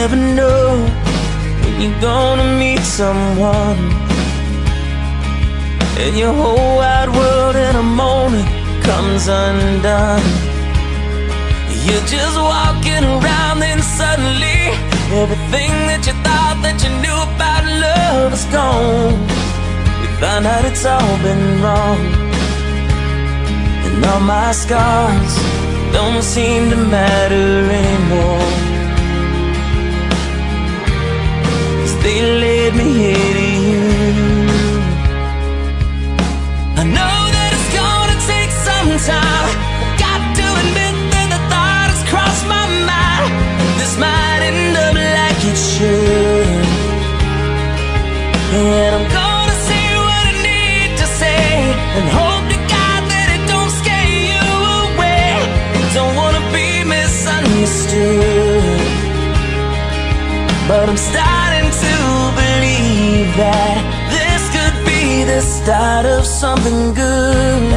never know when you're gonna meet someone. And your whole wide world in a moment comes undone. You're just walking around, then suddenly everything that you thought that you knew about love is gone. You find out it's all been wrong. And all my scars don't seem to matter anymore. Led me here to you. I know that it's gonna take some time. Got to admit that the thought has crossed my mind. This might end up like it should. And I'm gonna say what I need to say and hope to God that it don't scare you away. Don't wanna be misunderstood. But I'm starting to believe that this could be the start of something good.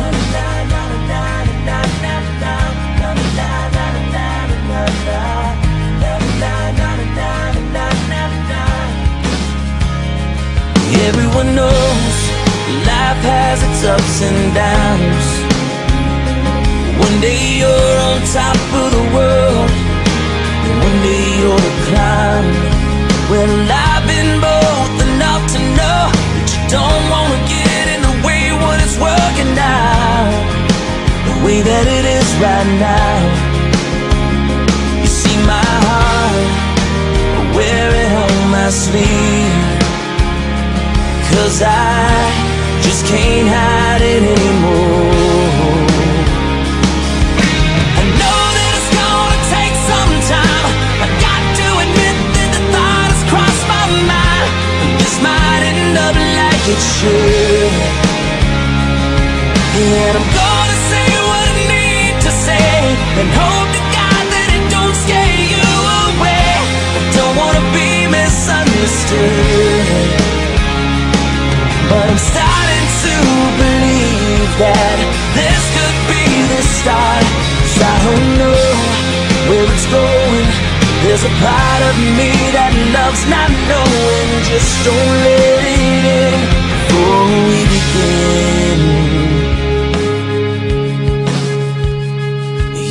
Everyone knows life has its ups and downs. One day you're on top of the world, now. You see my heart, I wear it on my sleeve. Cause I just can't hide it anymore. I know that it's gonna take some time. I got to admit that the thought has crossed my mind. And this might end up like it should. And I'm There's a part of me that loves not knowing. Just don't let it in before we begin.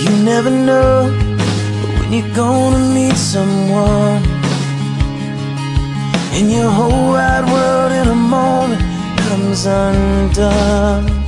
You never know when you're gonna meet someone. And your whole wide world in a moment comes undone.